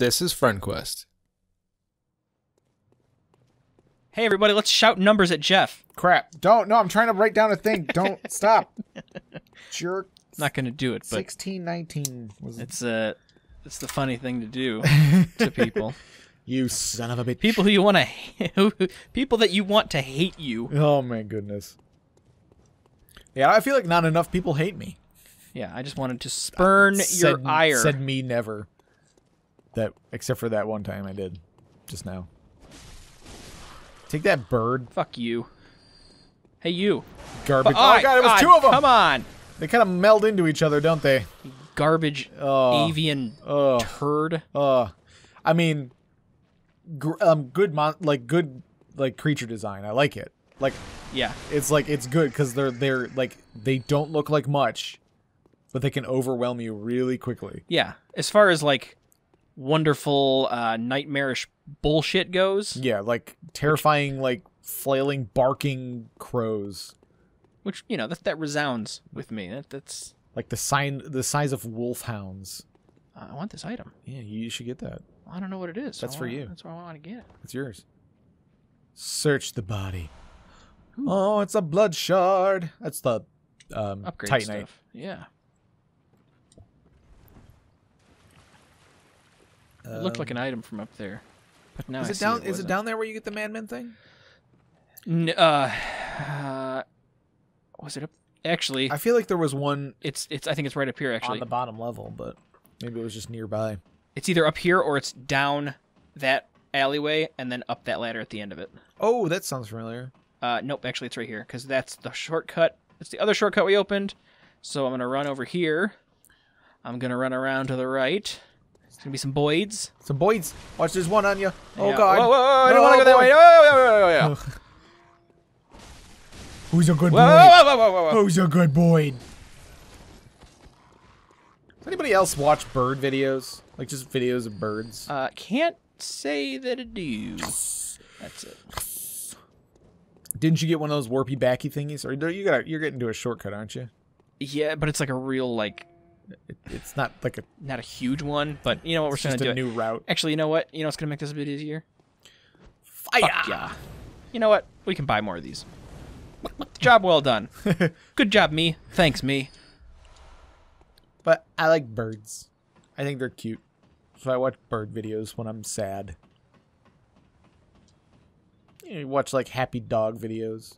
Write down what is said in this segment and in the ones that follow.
This is FriendQuest. Hey everybody, let's shout numbers at Jeff. Crap. Don't. No, I'm trying to write down a thing. Don't stop. Jerk. Not gonna do it, but 16, 19 was it's uh it's the funny thing to do to people. You son of a bitch. People who you want to, people that you want to hate you. Oh my goodness. Yeah, I feel like not enough people hate me. Yeah, I just wanted to spurn your said, ire. Said me never. That except for that one time I did, just now. Take that bird, Fuck you. Hey you. garbage. Oh, oh god, it was two of them. Come on, They kind of meld into each other, don't they? garbage Oh, avian oh, turd. oh. I mean, gr- um, good mon- like good like creature design. I like it. Like Yeah, it's like it's good because they're they're like they don't look like much, but they can overwhelm you really quickly. yeah. As far as like wonderful, uh, nightmarish bullshit goes, Yeah, like terrifying, like flailing, barking crows, which you know that that resounds with me. That that's. like the sign, the size of wolfhounds. Uh, I want this item. Yeah, you should get that. I don't know what it is. That's I for wanna- you. That's what I want to get. It's yours. Search the body. Oh, it's a blood shard. That's the um, Upgrade Titanite. stuff. Yeah. It looked like an item from up there, but now Um, Is I it see down? it is it down there where you get the madman thing? N- uh, uh, was it up? Actually, I feel like there was one it's it's. I think it's right up here. on Actually, the bottom level, but maybe it was just nearby. it's either up here or it's down that alleyway and then up that ladder at the end of it. Oh, that sounds familiar. Uh, nope, actually it's right here because that's the shortcut. It's the other shortcut we opened. So I'm gonna run over here. I'm gonna run around to the right. It's gonna be some Boyds. Some boys. Watch, there's one on you. Oh Yeah. God. Whoa, whoa, whoa! I don't want to go that way. Oh, yeah, yeah, yeah, yeah. Who's a good Whoa, boy? whoa, whoa, whoa, whoa, whoa. Who's a good boy? Does anybody else watch bird videos? Like just videos of birds? Uh, can't say that I do. That's it. Didn't you get one of those warpy backy thingies? Or you got you're getting to a shortcut, aren't you? Yeah, but it's like a real like It, it's not like a, not a huge one, but you know what we're just just gonna a do. new route. Actually, you know what? You know what's gonna make this a bit easier? Fire! Fuck yeah. You know what? We can buy more of these. Job well done. Good job, me. Thanks, me. But I like birds. I think they're cute. So I watch bird videos when I'm sad. You watch like happy dog videos,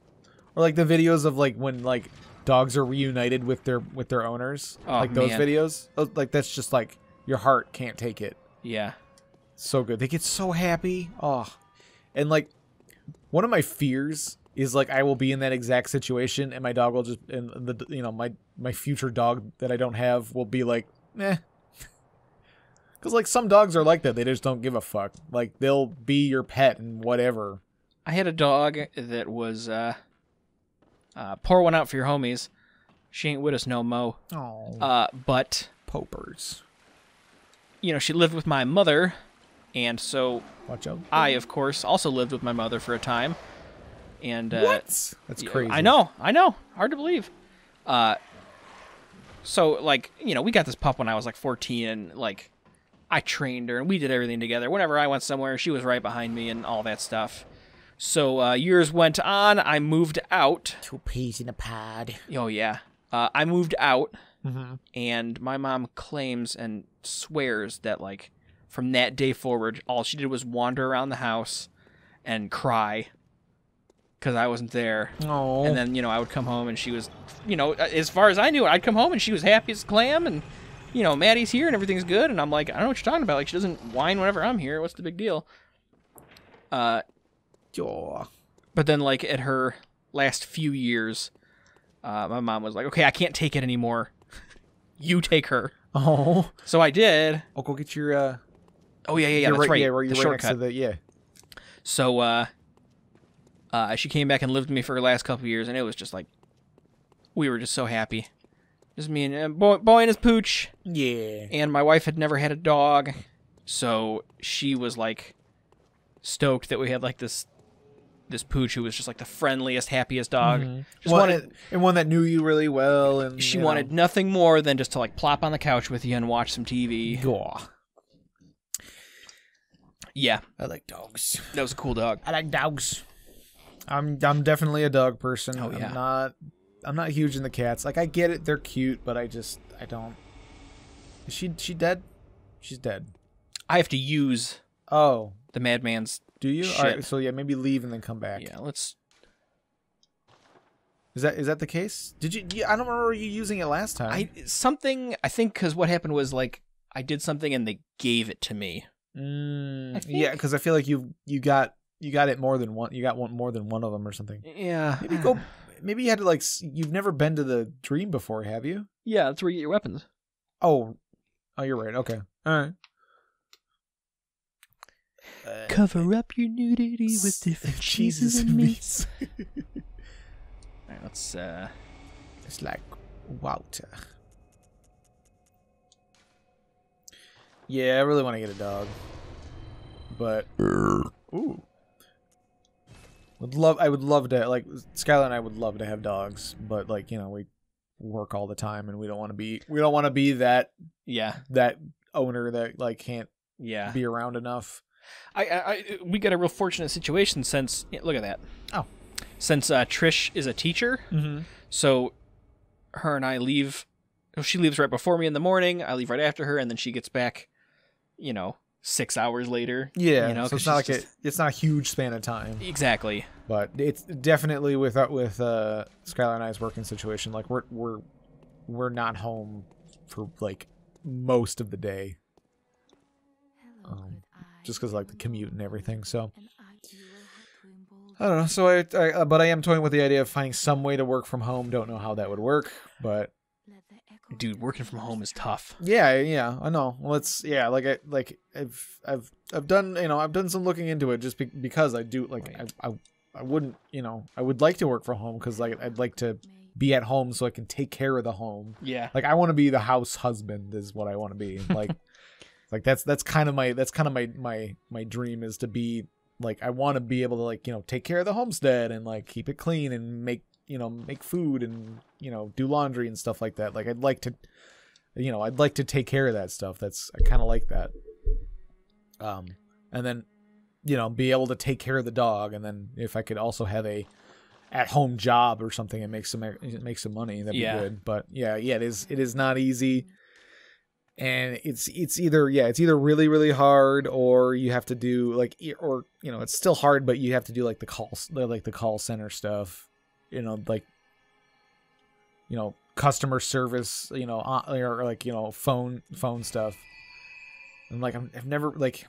or like the videos of like when like dogs are reunited with their with their owners. Oh, like those man. videos. Like that's just like your heart can't take it. Yeah. So good. They get so happy. Oh, and like one of my fears is like I will be in that exact situation, and my dog will just and the you know my my future dog that I don't have will be like, eh. Because like some dogs are like that, they just don't give a fuck. Like they'll be your pet and whatever. I had a dog that was uh uh pour one out for your homies. She ain't with us no mo. Oh, Uh but popers. you know, she lived with my mother and so Watch out. I of course also lived with my mother for a time. And uh what? That's crazy. I know, I know. Hard to believe. Uh, so like you know, we got this pup when I was like 14, and like I trained her, and we did everything together. Whenever I went somewhere, she was right behind me, and all that stuff. So uh, years went on. I moved out. Two peas in a pod. Oh yeah, uh, I moved out, Mm-hmm. and my mom claims and swears that like from that day forward, all she did was wander around the house and cry because I wasn't there. Oh, And then, you know, I would come home and she was, you know, as far as I knew, I'd come home and she was happy as a clam and, you know, Maddie's here and everything's good. And I'm like, I don't know what you're talking about. Like, she doesn't whine whenever I'm here. What's the big deal? Uh, Aw. but then, like, at her last few years, uh, my mom was like, okay, I can't take it anymore. you take her. oh, So I did. oh, go get your uh. Oh, yeah, yeah, yeah. That's right. Yeah, where the right shortcut. to the yeah. So uh, uh, she came back and lived with me for her last couple of years, and it was just like we were just so happy. Just me and uh, boy, boy and his pooch. Yeah. And my wife had never had a dog, so she was like stoked that we had like this this pooch who was just like the friendliest, happiest dog. Mm-hmm. Just one, wanted and one that knew you really well, and she you know. wanted nothing more than just to like plop on the couch with you and watch some TV. Aw. Yeah, I like dogs. that was a cool dog. I like dogs. I'm I'm definitely a dog person. Oh, yeah. I'm not I'm not huge in the cats. Like I get it, they're cute, but I just I don't. Is she she dead? She's dead. I have to use Oh, the madman's. Do you? All right, so yeah, maybe leave and then come back. Yeah, let's. Is that is that the case? Did you? Yeah, I don't remember you using it last time. I something. I think because what happened was like I did something and they gave it to me. Mm, yeah, because I feel like you you got you got it more than one. You got one more than one of them or something. Yeah. Maybe go. Maybe you had to like. You've never been to the dream before, have you? Yeah, that's where you get your weapons. Oh, oh, you're right. Okay, all right. Uh, Cover up your nudity with different cheeses and meats. meats. All right, let's. uh it's like Walter. Yeah, I really want to get a dog, but ooh, would love. I would love to like Skylar and I would love to have dogs, but like you know we work all the time and we don't want to be we don't want to be that Yeah. that owner that like can't Yeah. be around enough. I, I, I we got a real fortunate situation since yeah, look at that. Oh. Since uh, Trish is a teacher, Mm-hmm. so her and I leave. well, She leaves right before me in the morning. I leave right after her, and then she gets back. You know, six hours later. Yeah, You know, so 'cause it's not like she's a, it's not a huge span of time. Exactly. but it's definitely with uh, with uh Skylar and I's working situation. Like we're we're we're not home for like most of the day, um, just because like the commute and everything. So I don't know. So I, I uh, but I am toying with the idea of finding some way to work from home. Don't know how that would work, but Dude, working from home is tough. yeah, yeah, I know. Well, it's yeah, like I like I've I've I've done you know I've done some looking into it just be, because I do like I, I I wouldn't you know I would like to work from home because like I'd like to be at home so I can take care of the home. Yeah. Like I want to be the house husband is what I want to be. Like like that's that's kind of my that's kind of my my my dream is to be like I want to be able to like you know take care of the homestead and like keep it clean and make you know make food and you know do laundry and stuff like that. Like I'd like to you know I'd like to take care of that stuff. That's I kind of like that. Um and then you know be able to take care of the dog and then if I could also have a at home job or something and make some make some money that'd Yeah. be good. But yeah, yeah, it is it is not easy and it's it's either yeah it's either really really hard or you have to do like e- or you know it's still hard but you have to do like the calls like the call center stuff you know like you know customer service you know uh, or like you know phone phone stuff. And like I'm, i've never like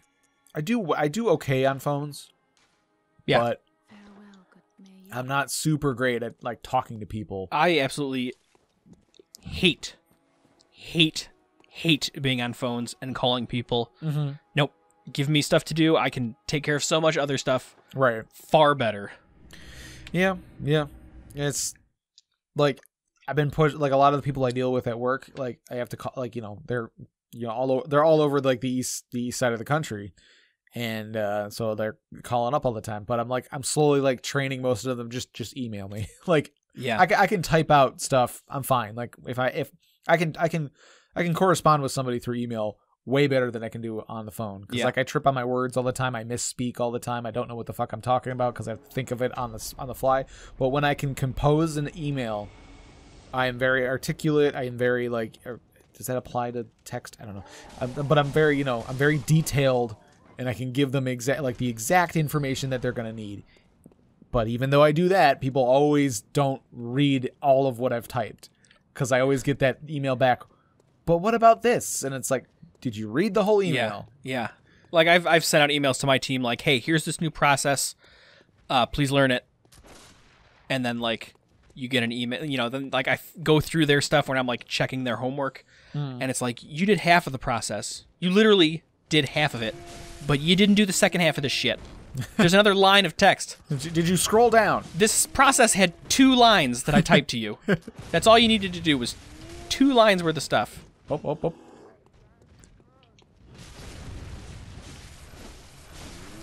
i do i do okay on phones Yeah. but i'm not super great at like talking to people. I absolutely hate, hate, hate being on phones and calling people. mm-hmm. Nope. Give me stuff to do. I can take care of so much other stuff right far better. Yeah, yeah. It's like I've been pushed like a lot of the people I deal with at work, like I have to call like, you know, they're you know, all over they're all over like the east the east side of the country. And uh so they're calling up all the time. But I'm like I'm slowly like training most of them just just email me. like Yeah. I, I can type out stuff. I'm fine. Like if I if I can I can I can correspond with somebody through email way better than I can do on the phone. Because Yeah. like I trip on my words all the time. I misspeak all the time. I don't know what the fuck I'm talking about because I have to think of it on the on the fly. But when I can compose an email, I am very articulate. I am very like. er, Does that apply to text? I don't know. I'm, but I'm very you know I'm very detailed, and I can give them exact like the exact information that they're gonna need. But even though I do that, people always don't read all of what I've typed because I always get that email back. But what about this? And it's like, did you read the whole email? Yeah. Yeah. Like I've I've sent out emails to my team like, "Hey, here's this new process. Uh please learn it." And then like you get an email, you know, then like I f- go through their stuff when I'm like checking their homework and it's like you did half of the process. You literally did half of it, but you didn't do the second half of the shit. There's another line of text. Did you scroll down? This process had two lines that I typed to you. That's all you needed to do was two lines worth of stuff. Oh, oh, oh.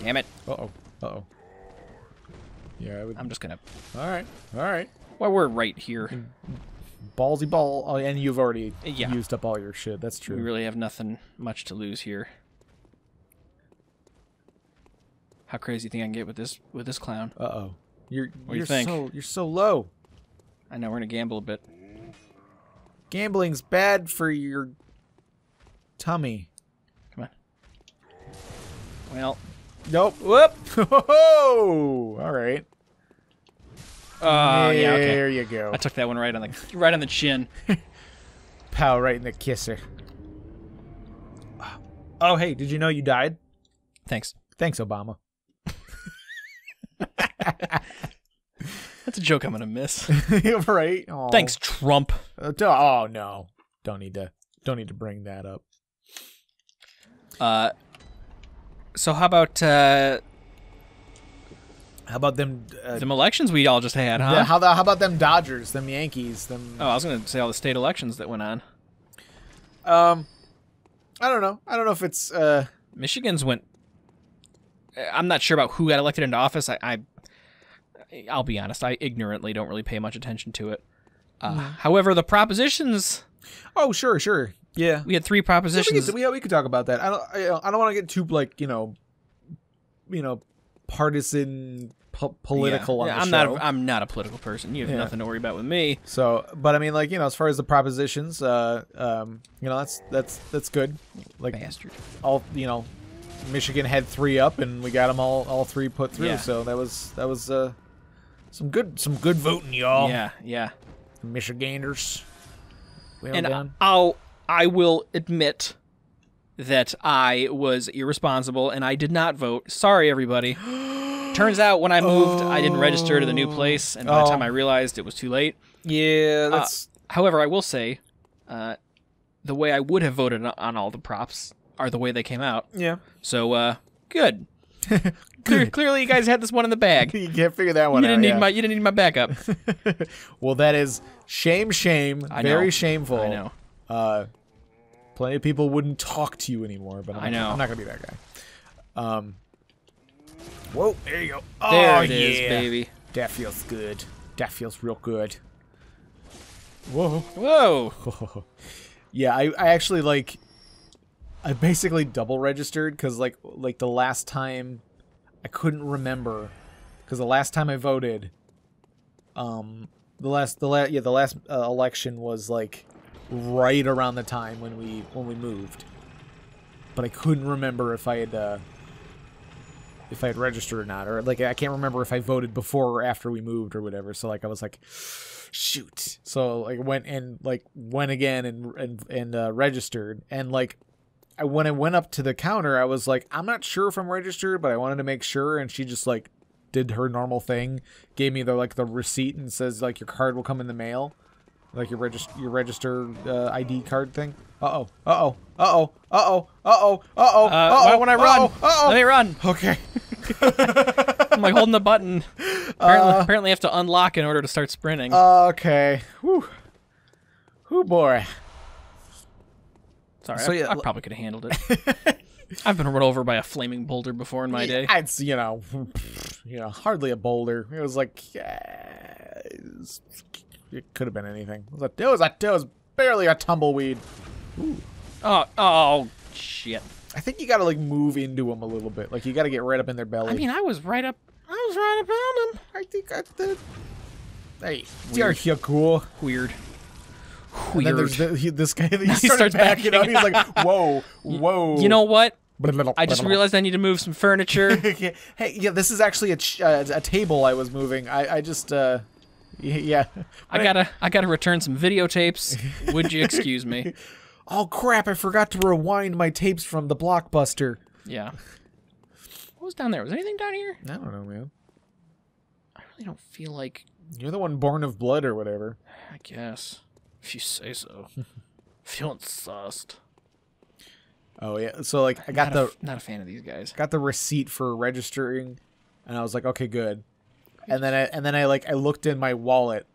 Damn it. Uh oh. Uh oh. Yeah, I would. I'm just gonna. all right. All right. Well, we're right here. Ballsy ball. Oh, and you've already Yeah. used up all your shit. That's true. We really have nothing much to lose here. how crazy you think I can get with this with this clown? Uh oh. You're you you're think? so you're so low. I know we're gonna gamble a bit. Gambling's bad for your tummy. Come on. Well, Nope. whoop. Oh, all right. Oh yeah, okay. There you go. I took that one right on the right on the chin. Pow right in the kisser. Oh, hey, did you know you died? Thanks. Thanks, Obama. That's a joke I'm gonna miss. right? Aw. Thanks, Trump. Uh, Oh no. Don't need to. Don't need to bring that up. Uh, so how about uh, How about them? Uh, them elections we all just had, huh? yeah, how, the, how about them Dodgers? Them Yankees? Them. oh, I was gonna say all the state elections that went on. Um, I don't know. I don't know if it's. Uh, Michigan's went. I'm not sure about who got elected into office. I, I I'll be honest. I ignorantly don't really pay much attention to it. Uh, However, the propositions oh, sure, sure. Yeah. we had three Yeah, we, propositions. could, we, yeah, we could talk about that. I don't. I, I don't want to get too like you know, you know, partisan po- political Yeah. on Yeah, I'm show. not. A, I'm not a political person. You have Yeah. nothing to worry about with me. So, but I mean, like you know, as far as the propositions, uh, um, you know, that's that's that's good. Like Bastard. all, you know, Michigan had three up, and we got them all all three put through. So that was that was uh, some good some good voting, y'all. Yeah. Yeah. Michiganders. Well and done. I'll I will admit that I was irresponsible and I did not vote. Sorry, everybody. Turns out when I moved, I didn't register to the new place, and by the Oh. time I realized, it was too late. Yeah, Uh, that's However, I will say, uh, the way I would have voted on- on all the props are the way they came out. yeah. So, uh, good. Clear, clearly, you guys had this one in the bag. You You can't figure that one didn't out. need yeah. my you didn't need my backup. well, that is shame, shame, I very know. shameful. I know. Uh, plenty of people wouldn't talk to you anymore, but I'm, I know. I'm not gonna be that guy. Um. Whoa! There you go. Oh, There it is, yeah. baby. That feels good. That feels real good. Whoa. Whoa. yeah, I, I actually like. I basically double registered because like like the last time, I couldn't remember, because the last time I voted, um, the last the last yeah the last uh, election was like right around the time when we when we moved, but I couldn't remember if I had uh, if I had registered or not, or like I can't remember if I voted before or after we moved or whatever. So like I was like, shoot. So like went and like went again and and and uh, registered and like. I, when I went up to the counter, I was like, I'm not sure if I'm registered, but I wanted to make sure. And she just like did her normal thing, gave me the like the receipt and says like your card will come in the mail, like your register your register uh, ID card thing. Uh oh. Uh oh. Uh oh. Uh oh. Uh oh. Uh oh. Uh, why won't I run? Uh Let me run. Okay. I'm like holding the button. Apparently, apparently, I have to unlock in order to start sprinting. Okay. Whew. Whew, boy. Sorry, so I, yeah, I l- probably could have handled it. I've been run over by a flaming boulder before in my day. It's you know, you know, hardly a boulder. It was like, yeah, it, could have been anything. It was, a, it was a, it was barely a tumbleweed. Oh, oh, shit. I think you got to like move into them a little bit. Like you got to get right up in their belly. I mean, I was right up. I was right up on them. I think I did. Hey, there you cool? Weird. Weird. there's the, he, this guy. He, He starts starts backing up. He's like, "Whoa, whoa!" You know what? I just realized I need to move some furniture. hey, yeah, this is actually a ch- uh, a table I was moving. I I just uh, yeah. I gotta, I gotta return some videotapes. Would you excuse me? Oh crap! I forgot to rewind my tapes from the blockbuster. Yeah. What was down there? Was anything down here? I don't know, man. I really don't feel like. You're the one born of blood or whatever. I guess, if you say so. Feeling sussed. Oh yeah. So like, I got not the a, not a fan of these guys. got the receipt for registering, and I was like, okay, good. And then I and then I like I looked in my wallet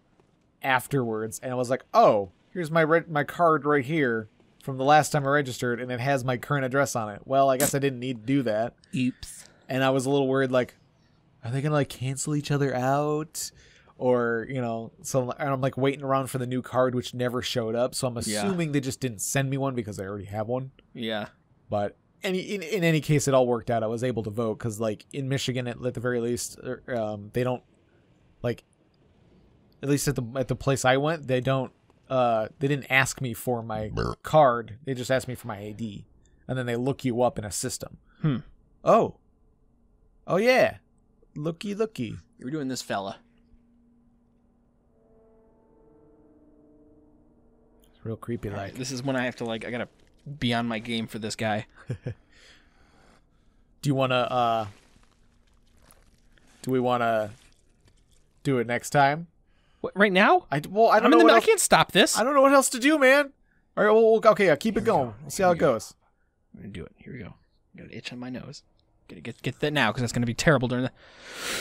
afterwards, and I was like, oh, here's my re- my card right here from the last time I registered, and it has my current address on it. Well, I guess I didn't need to do that, Oops. and I was a little worried, like, are they gonna like cancel each other out? Or you know, so and I'm like waiting around for the new card, which never showed up. So I'm Yeah. assuming they just didn't send me one because I already have one. Yeah. But any in, in any case, it all worked out. I was able to vote because, like, in Michigan, at, at the very least, er, um, they don't like. At least at the at the place I went, they don't. Uh, they didn't ask me for my card. They just asked me for my ID, and then they look you up in a system. Hmm. Oh. Oh yeah. Looky looky. You're doing this, fella. Real creepy like. This is when I have to like. I gotta be on my game for this guy. Do you want to uh Do we want to do it next time? What, right now? I well, I don't I'm know in the. what I can't stop this. I don't know what else to do, man. All right, well, we'll- okay, yeah, keep it going. We'll see how it goes. I'm gonna do it. Here we go. Got an itch on my nose. Gotta get get that now because that's gonna be terrible during the.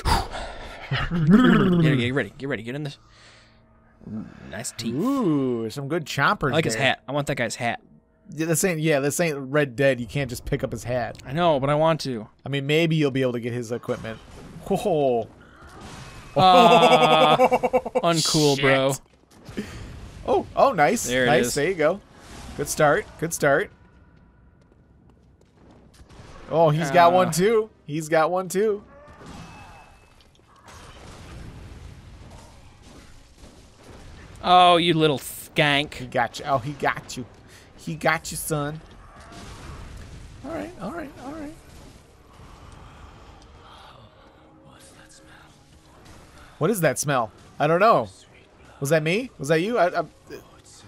get, get ready. Get ready. Get in this. Ooh, nice teeth. Ooh, some good chompers. I like his hat. I want that guy's hat. Yeah, this ain't yeah, this ain't Red Dead. You can't just pick up his hat. I know, but I want to. I mean, maybe you'll be able to get his equipment. Whoa. Ah, uncool, bro. Oh, oh, nice, There nice. is. There you go. Good start. Good start. Oh, he's got Ah. one too. He's got one too. Oh, you little skank. He got you. Oh, he got you. He got you, son. All right, all right, all right. What is that smell? I don't know. Was that me? Was that you? I, I,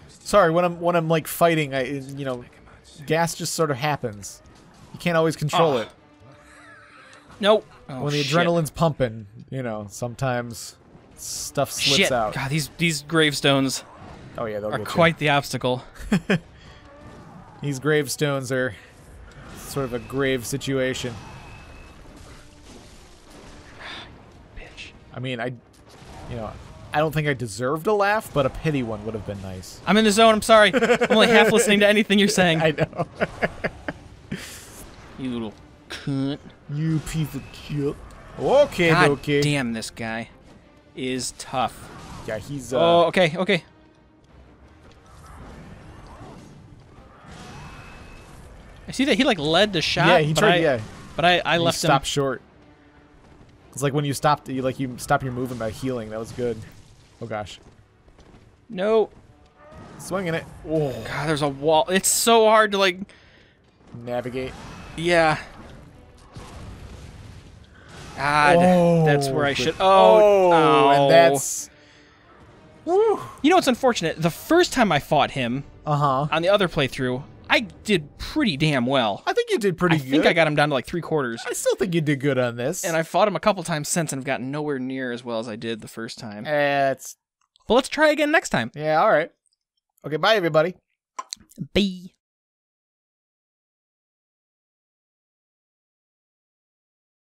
sorry, when I'm when I'm like fighting, I you know, gas just sort of happens. You can't always control Ah. it. Nope. Oh, when the shit. adrenaline's pumping, you know, sometimes stuff slips Shit. out. God, these these gravestones Oh yeah, they'll are get you. quite the obstacle. These gravestones are sort of a grave situation. Bitch. I mean, I, you know, I don't think I deserved a laugh, but a pity one would have been nice. I'm in the zone. I'm sorry. I'm only half listening to anything you're saying. I know. You little cunt. you piece of shit. Okay, God okay. damn, this guy is tough. Yeah, he's. Uh, oh, okay, okay. I see that he like led the shot. yeah, he but tried. I, yeah, but I, I left him. stopped short. It's like when you stopped, you like you stop your movement by healing. That was good. Oh gosh, No, swinging it. Oh, God, there's a wall. It's so hard to like. navigate. Yeah. God, that's where I should. Oh, oh, and that's. Woo. You know what's unfortunate? The first time I fought him Uh huh. on the other playthrough, I did pretty damn well. I think you did pretty I good. I think I got him down to like three quarters. I still think you did good on this. And I fought him a couple times since and I've gotten nowhere near as well as I did the first time. It's But let's try again next time. yeah. All right. Okay. Bye, everybody. Bye.